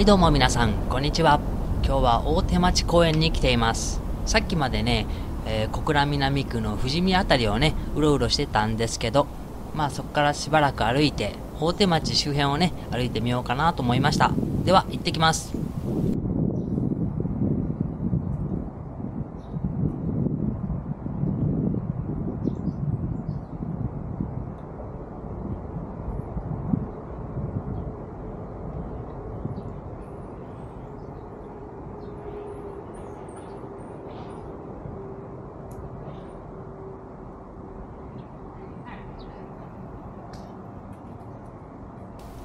はいどうも皆さん、こんにちは。今日は大手町公園に来ています。さっきまでね、えー、小倉南区の富士見辺りをね、うろうろしてたんですけど、まあそこからしばらく歩いて、大手町周辺をね、歩いてみようかなと思いました。では、行ってきます。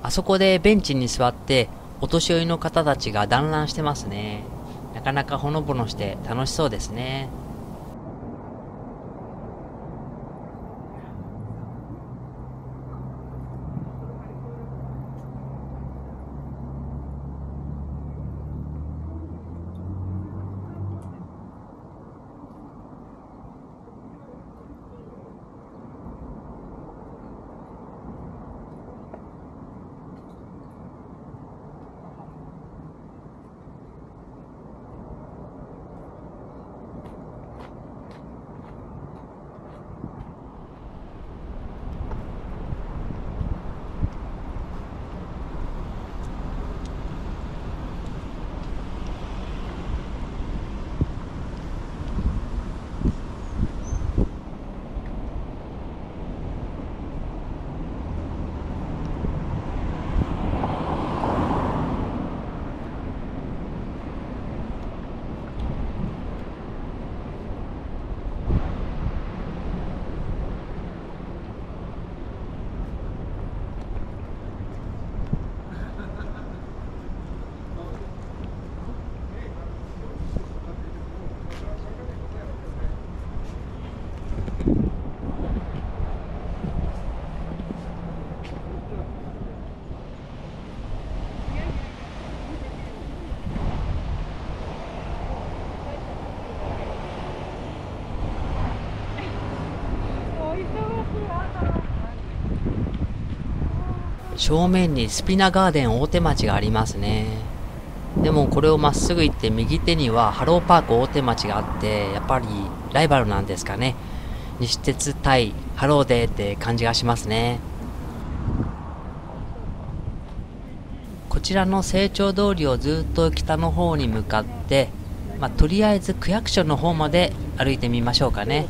あそこでベンチに座って、お年寄りの方たちが団らんしてますね。なかなかほのぼのして楽しそうですね。正面にスピナガーデン大手町がありますね。でもこれをまっすぐ行って右手にはハローパーク大手町があって、やっぱりライバルなんですかね。西鉄対ハローデーって感じがしますね。こちらの清張通りをずっと北の方に向かって、まあ、とりあえず区役所の方まで歩いてみましょうかね。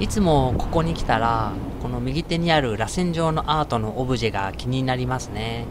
いつもここに来たらこの右手にある螺旋状のアートのオブジェが気になりますね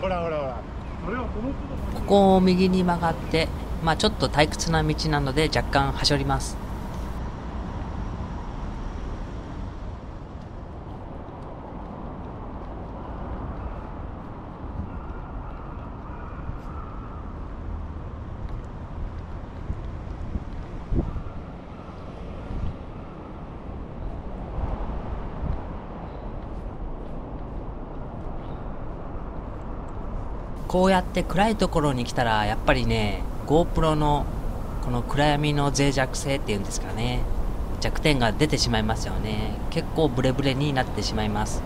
ほらほらほらそれはこのこを右に曲がってまあちょっと退屈な道なので若干はしょります。こうやって暗いところに来たらやっぱりね GoPro のこの暗闇の脆弱性っていうんですかね。弱点が出てしまいますよね。結構ブレブレになってしまいます。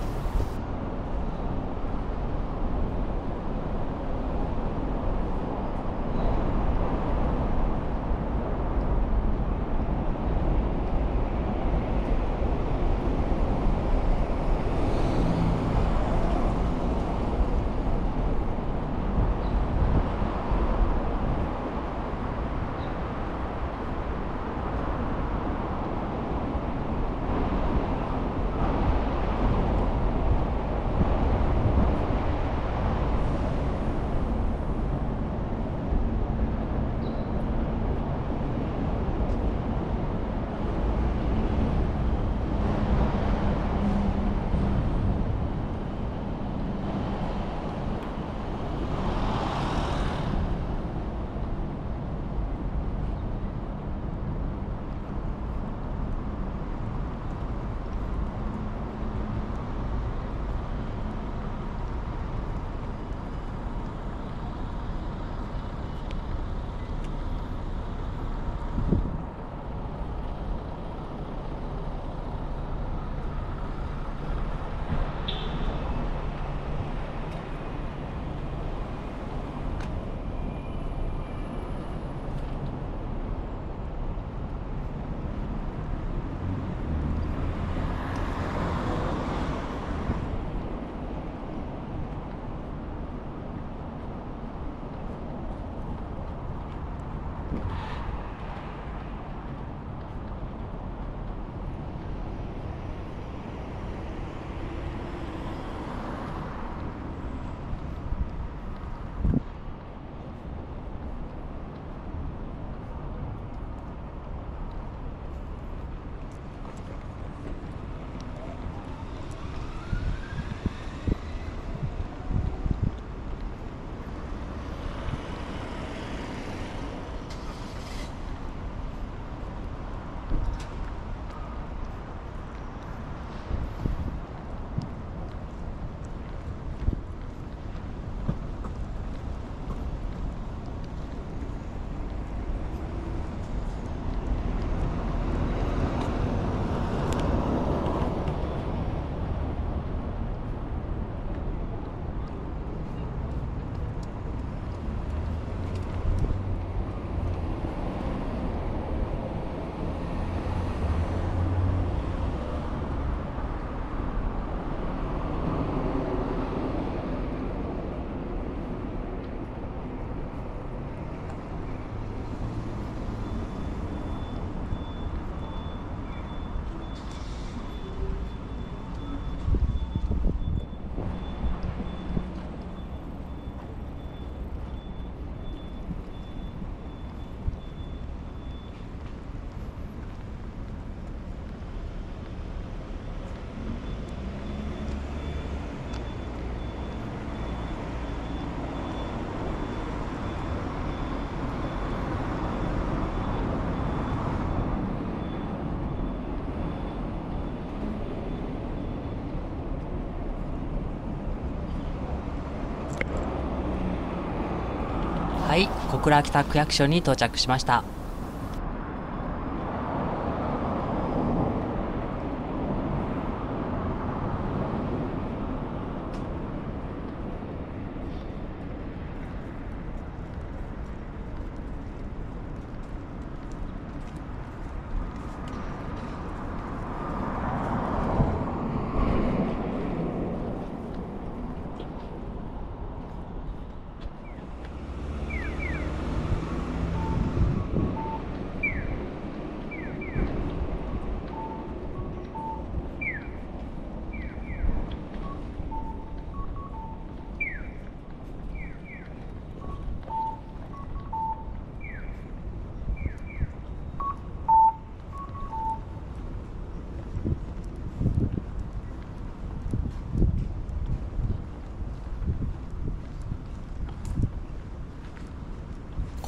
倉北区役所に到着しました。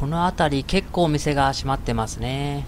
この辺り結構お店が閉まってますね。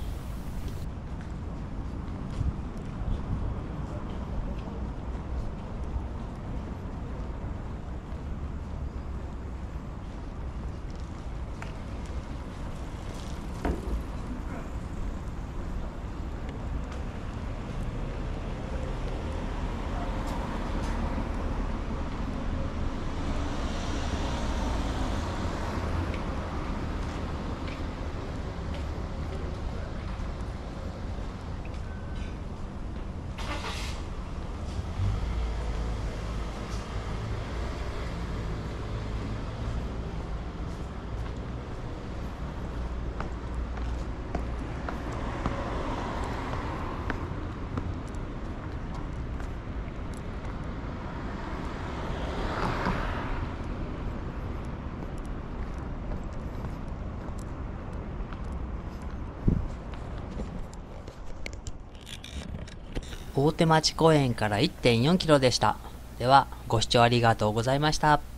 大手町公園から1.4キロでした。では、ご視聴ありがとうございました。